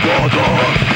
Father